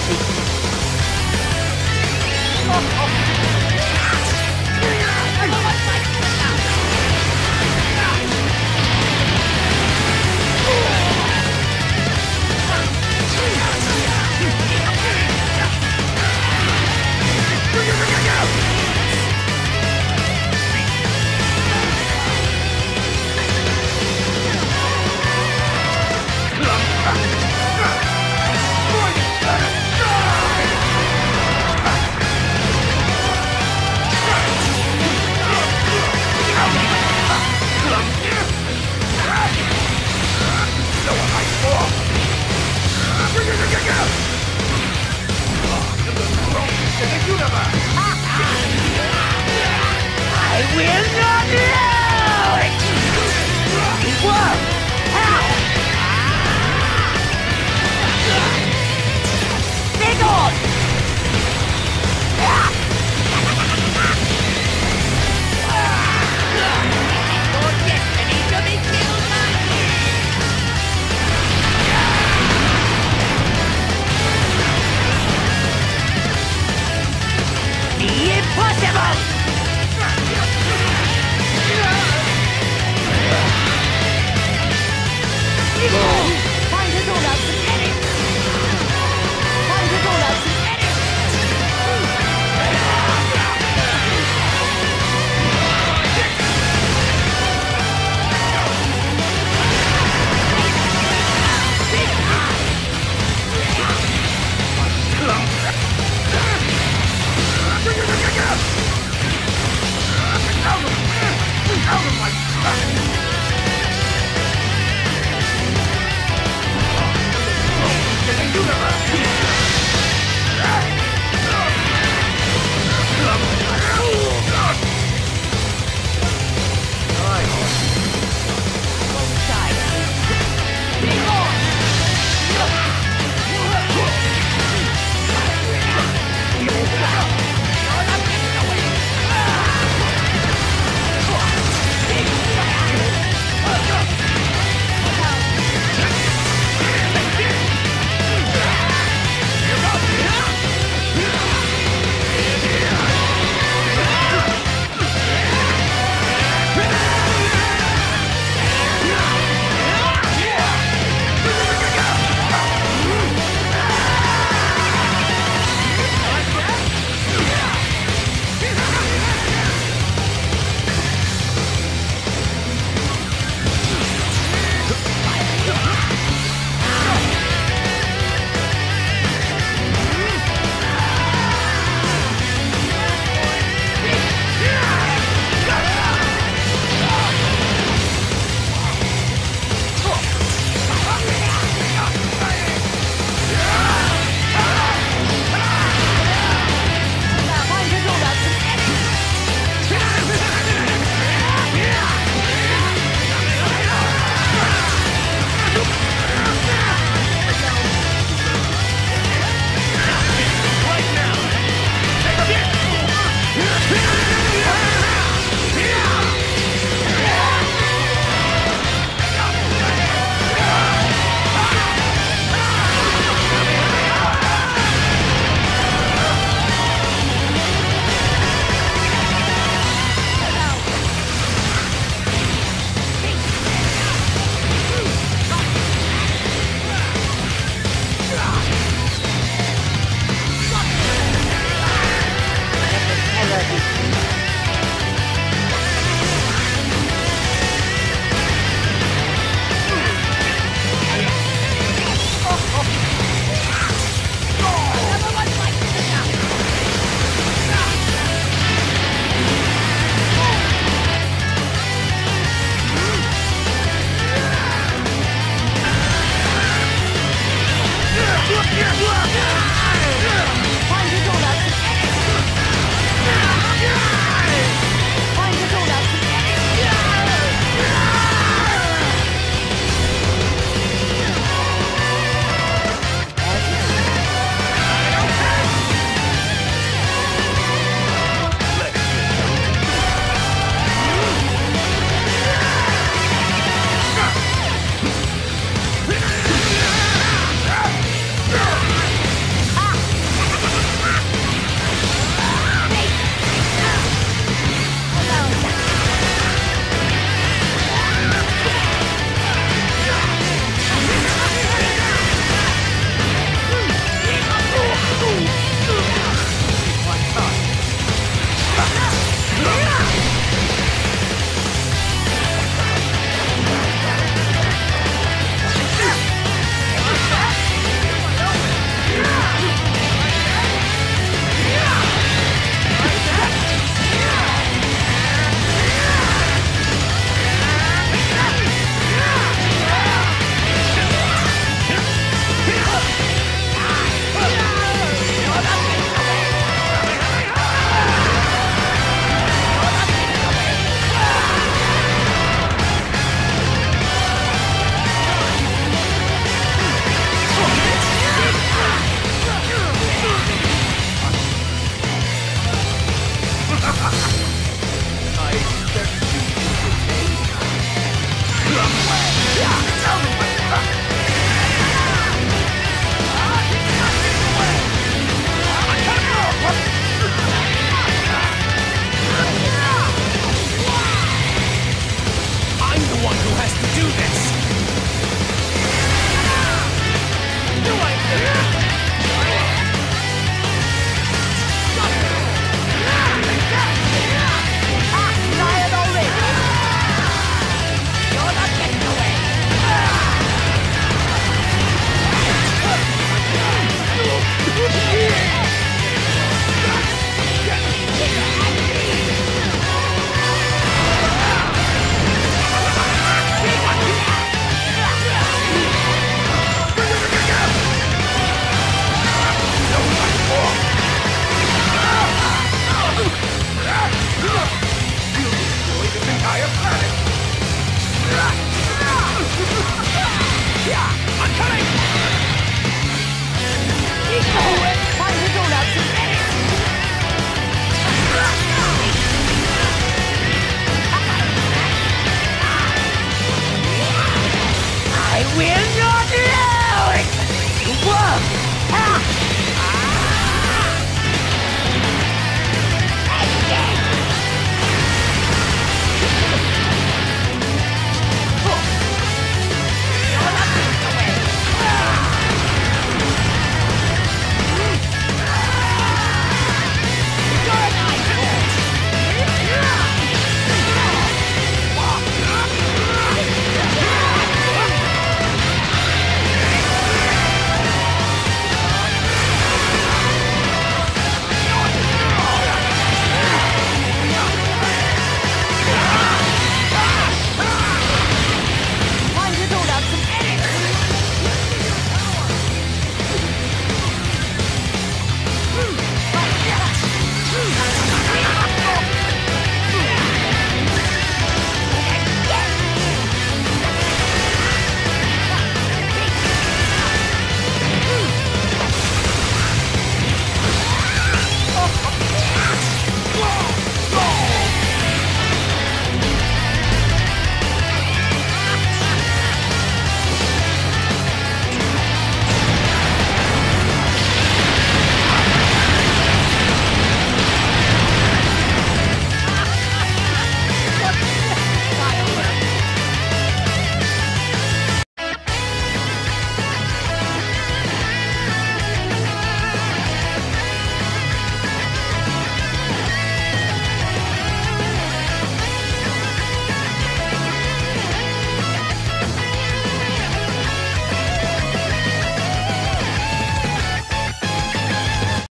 therapy. we know!